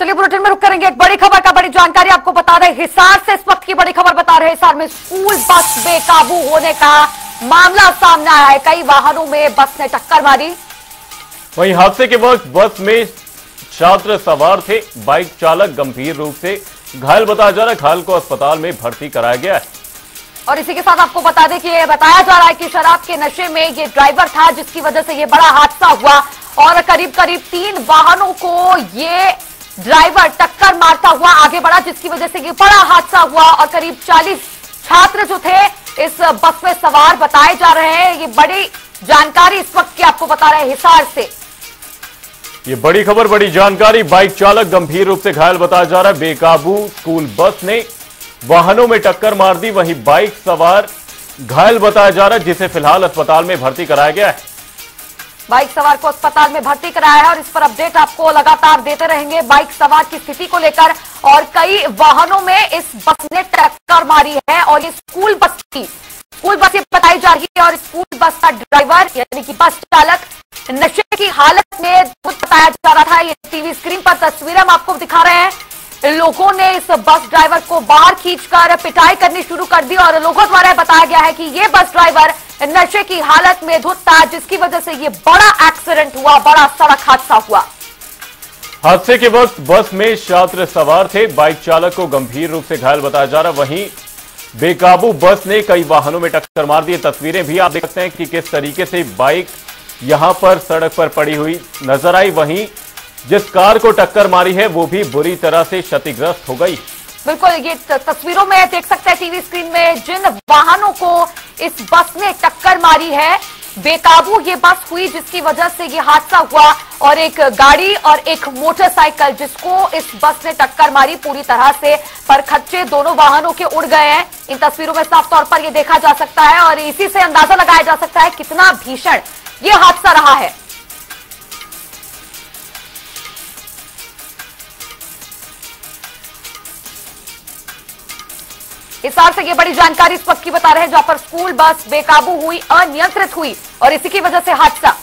चलिए बुलेटिन में रुक करेंगे एक बड़ी खबर का बड़ी जानकारी आपको बता रहे हिसार से इस वक्त की बड़ी खबर बता रहे हिसार में स्कूल बस बेकाबू होने का मामला सामने आया है। कई वाहनों में बस ने टक्कर मारी। वहीं हादसे के वक्त बस में छात्र सवार थे। बाइक चालक गंभीर रूप से घायल। बताया जा रहा है घायल को अस्पताल में भर्ती कराया गया है। और इसी के साथ आपको बता दें कि ये बताया जा रहा है कि शराब के नशे में ये ड्राइवर था जिसकी वजह से ये बड़ा हादसा हुआ। और करीब करीब तीन वाहनों को ये ड्राइवर टक्कर मारता हुआ आगे बढ़ा, जिसकी वजह से ये बड़ा हादसा हुआ और करीब 40 छात्र जो थे इस बस में सवार बताए जा रहे हैं। ये बड़ी जानकारी इस वक्त की आपको बता रहे हैं हिसार से। ये बड़ी खबर, बड़ी जानकारी। बाइक चालक गंभीर रूप से घायल बताया जा रहा है। बेकाबू स्कूल बस ने वाहनों में टक्कर मार दी। वहीं बाइक सवार घायल बताया जा रहा है, जिसे फ़िलहाल अस्पताल में भर्ती कराया गया है। बाइक सवार को अस्पताल में भर्ती कराया है और इस पर अपडेट आपको लगातार देते रहेंगे। बाइक सवार की स्थिति को लेकर और कई वाहनों में इस बस ने टक्कर मारी है और ये स्कूल बस थी स्कूल बस बताई जा रही है और स्कूल बस का ड्राइवर यानी कि बस चालक नशे की हालत में खुद बताया जा रहा था। ये टीवी स्क्रीन पर तस्वीरें हम आपको दिखा रहे हैं। लोगों ने इस बस ड्राइवर को बाहर खींचकर पिटाई करनी शुरू कर दी और लोगों द्वारा बताया गया है कि ये बस ड्राइवर नशे की हालत में धुत था जिसकी वजह से ये बड़ा एक्सीडेंट हुआ बड़ा सड़क हादसा हुआ। हादसे के वक्त बस में छात्र सवार थे। बाइक चालक को गंभीर रूप से घायल बताया जा रहा वहीं बेकाबू बस ने कई वाहनों में टक्कर मार दी। तस्वीरें भी आप देख सकते हैं कि किस तरीके से बाइक यहाँ पर सड़क पर पड़ी हुई नज़र आई। वहीं जिस कार को टक्कर मारी है वो भी बुरी तरह से क्षतिग्रस्त हो गई। बिल्कुल ये तस्वीरों में देख सकते हैं टीवी स्क्रीन में जिन वाहनों को इस बस ने टक्कर मारी है। बेकाबू ये बस हुई जिसकी वजह से ये हादसा हुआ और एक गाड़ी और एक मोटरसाइकिल जिसको इस बस ने टक्कर मारी पूरी तरह से पर खच्चे दोनों वाहनों के उड़ गए हैं। इन तस्वीरों में साफ़ तौर पर यह देखा जा सकता है और इसी से अंदाज़ा लगाया जा सकता है कितना भीषण ये हादसा रहा है। हिसार से ये बड़ी जानकारी इस वक्त की बता रहे हैं, जहाँ पर स्कूल बस बेकाबू हुई, अनियंत्रित हुई, और इसी की वजह से हादसा।